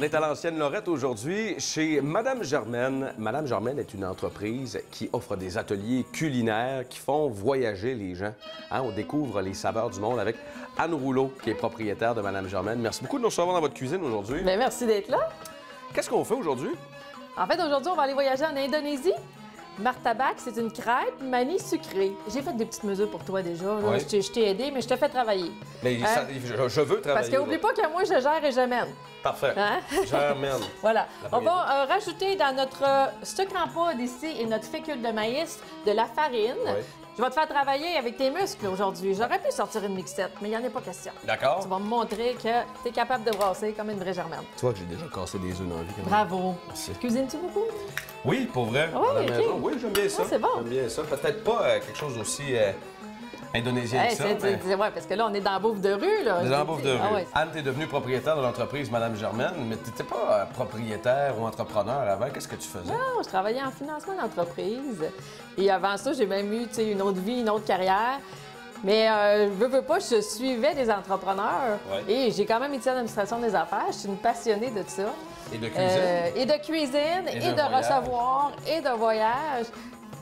On est à l'ancienne Lorette aujourd'hui chez Madame Germaine. Madame Germaine est une entreprise qui offre des ateliers culinaires qui font voyager les gens. Hein, on découvre les saveurs du monde avec Anne Rouleau, qui est propriétaire de Madame Germaine. Merci beaucoup de nous recevoir dans votre cuisine aujourd'hui. Bien, merci d'être là. Qu'est-ce qu'on fait aujourd'hui? En fait, aujourd'hui, on va aller voyager en Indonésie. Martabak, c'est une crêpe manie sucrée. J'ai fait des petites mesures pour toi déjà. Oui. Je t'ai- t'ai aidé, mais je te fais travailler. Mais Hein? ça- je, je veux travailler. Parce que n'oublie pas que moi, je gère et je mène. Parfait. Hein? Germaine. Voilà. On va euh, rajouter dans notre euh, sucre en poudre ici et notre fécule de maïs de la farine. Oui. Je vais te faire travailler avec tes muscles aujourd'hui. J'aurais pu sortir une mixette, mais il n'y en a pas question. D'accord. Tu vas me montrer que tu es capable de brasser comme une vraie germaine. Tu vois que j'ai déjà cassé des œufs dans la vie. Bravo. Merci. Cuisines-tu beaucoup? Oui, pour vrai. Ah à la maison. Oui, j'aime bien ça. Ah, c'est bon. J'aime bien ça. Peut-être pas euh, quelque chose aussi euh, indonésien Hey, que ça. mais- ouais, parce que là, on est dans la bouffe de rue. Là. Des embauches de rue. Ah ouais. Anne, t'es devenue propriétaire de l'entreprise Madame Germaine, mais t'étais pas euh, propriétaire ou entrepreneur avant. Qu'est-ce que tu faisais? Non, je travaillais en financement d'entreprise. Et avant ça, j'ai même eu tu une autre vie, une autre carrière. Mais euh, veux, veux pas, je suivais des entrepreneurs. Ouais. Et j'ai quand même étudié en administration des affaires. Je suis une passionnée de ça. Et de cuisine? Euh, et de cuisine, Et et, de recevoir, et de voyage.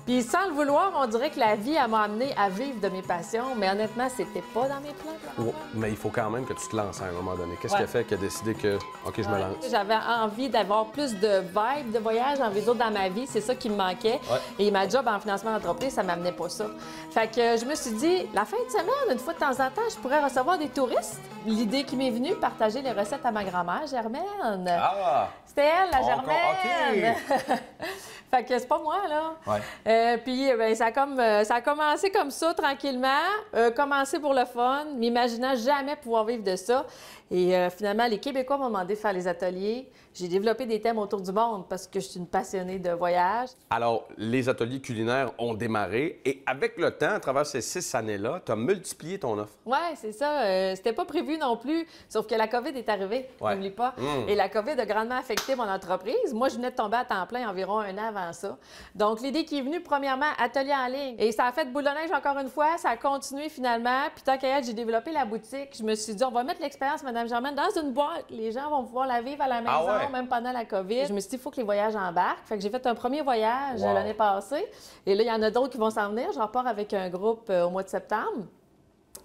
Puis sans le vouloir, on dirait que la vie elle m'a amené à vivre de mes passions. Mais honnêtement, c'était pas dans mes plans. Oh, mais il faut quand même que tu te lances à un moment donné. Qu'est-ce Ouais. qui a fait qu'il a décidé que, OK, je me lance? J'avais envie d'avoir plus de vibe de voyage, envie d'autres dans ma vie. C'est ça qui me manquait. Ouais. Et ma job en financement d'entreprise, ça m'amenait pas ça. Fait que je me suis dit, la fin de semaine, une fois de temps en temps, je pourrais recevoir des touristes. L'idée qui m'est venue, partager les recettes à ma grand-mère, Germaine. Ah! C'était elle, la Germaine. fait que c'est pas moi, là. Ouais. Euh, puis, euh, ben, ça, a comme, euh, ça a commencé comme ça, tranquillement. Euh, commencé pour le fun, m'imaginant jamais pouvoir vivre de ça. Et euh, finalement, les Québécois m'ont demandé de faire les ateliers. J'ai développé des thèmes autour du monde parce que je suis une passionnée de voyage. Alors, les ateliers culinaires ont démarré et avec le temps, à travers ces six années-là, tu as multiplié ton offre. Oui, c'est ça. Euh, C'était pas prévu non plus. Sauf que la COVID est arrivée, Ouais. n'oublie pas. Mm. Et la COVID a grandement affecté mon entreprise. Moi, je venais de tomber à temps plein environ un an avant ça. Donc, l'idée qui est venue, premièrement, atelier en ligne. Et ça a fait boule de neige encore une fois. Ça a continué finalement. Puis, tant qu'à j'ai développé la boutique. Je me suis dit, on va mettre l'expérience Madame Germaine dans une boîte. Les gens vont pouvoir la vivre à la maison, Ah ouais? même pendant la COVID. Je me suis dit, il faut que les voyages embarquent. Fait que j'ai fait un premier voyage Wow. l'année passée. Et là, il y en a d'autres qui vont s'en venir. Je repars avec un groupe euh, au mois de septembre.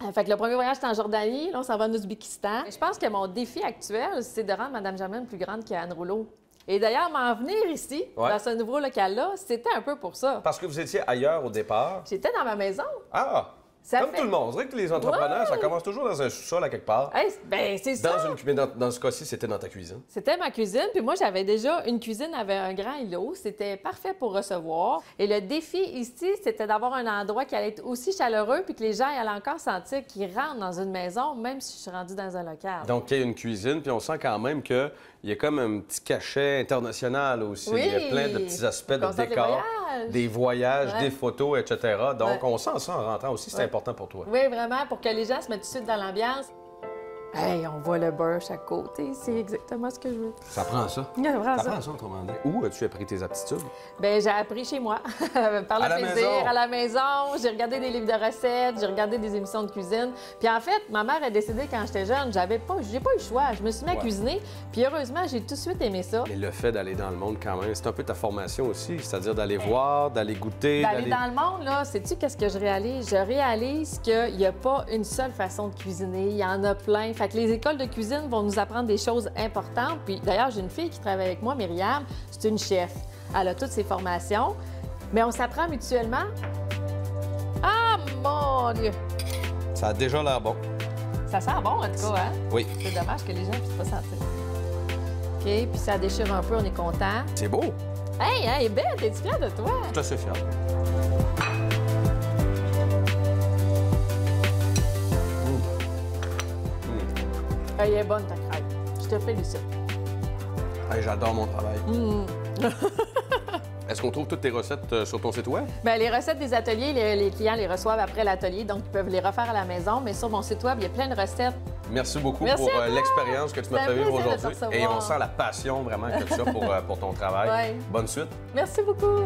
Euh, Fait que le premier voyage, c'était en Jordanie. Là, on s'en va en Ouzbékistan. Je pense que mon défi actuel, c'est de rendre Mme Germaine plus grande qu'Anne Rouleau. Et d'ailleurs, m'en venir ici, Ouais. dans ce nouveau local-là, c'était un peu pour ça. Parce que vous étiez ailleurs au départ. J'étais dans ma maison. Ah! Ça Comme fait- tout le monde. On dirait que les entrepreneurs, Ouais. ça commence toujours dans un sous-sol à quelque part. Hey, c- ben, c'est ça. Dans une dans, dans ce cas-ci, c'était dans ta cuisine. C'était ma cuisine, puis moi j'avais déjà une cuisine avec un grand îlot, c'était parfait pour recevoir. Et le défi ici, c'était d'avoir un endroit qui allait être aussi chaleureux, puis que les gens allaient encore sentir qu'ils rentrent dans une maison, même si je suis rendue dans un local. Donc, il y a une cuisine, puis on sent quand même qu'il y a comme un petit cachet international aussi. Oui. Il y a plein de petits aspects de On décor, voyages. des voyages, Ouais. des photos, etc. Donc, Ouais. on sent ça en rentrant aussi, c'est Ouais. important pour toi. Oui, vraiment, pour que les gens se mettent tout de suite dans l'ambiance. Hey, on voit le beurre à côté, c'est exactement ce que je veux. Ça prend ça. Ça prend Ça ça. prend ça, autrement dit. Où as-tu appris tes aptitudes? Ben, j'ai appris chez moi, par le À la plaisir, maison. à la maison. J'ai regardé des livres de recettes, j'ai regardé des émissions de cuisine. Puis en fait, ma mère a décidé quand j'étais jeune, j'avais pas, j'ai pas eu le choix. Je me suis mis Ouais. à cuisiner. Puis heureusement, j'ai tout de suite aimé ça. Mais le fait d'aller dans le monde quand même, c'est un peu ta formation aussi, c'est-à-dire d'aller voir, d'aller goûter, D'aller dans le monde, là, sais-tu qu'est-ce que je réalise? Je réalise qu'il n'y a pas une seule façon de cuisiner. Il y en a plein. Fait que les écoles de cuisine vont nous apprendre des choses importantes. Puis d'ailleurs, j'ai une fille qui travaille avec moi, Myriam. C'est une chef. Elle a toutes ses formations. Mais on s'apprend mutuellement. Ah, mon Dieu! Ça a déjà l'air bon. Ça sent bon, en tout cas, hein? Oui. C'est dommage que les gens ne puissent pas sentir. OK, puis ça déchire un peu, on est content. C'est beau. Hey, hey, Belle, t'es-tu fière de toi? Je suis assez fier. Elle est bonne, ta crêpe. Je te félicite. Hey, J'adore mon travail. Mm. Est-ce qu'on trouve toutes tes recettes euh, sur ton site web? Bien, les recettes des ateliers, les, les clients les reçoivent après l'atelier, donc ils peuvent les refaire à la maison. Mais sur mon site web, il y a plein de recettes. Merci beaucoup Merci pour euh, l'expérience que tu m'as fait vivre aujourd'hui. Et on sent la passion vraiment que tu as pour, euh, pour ton travail. Ouais. Bonne suite. Merci beaucoup.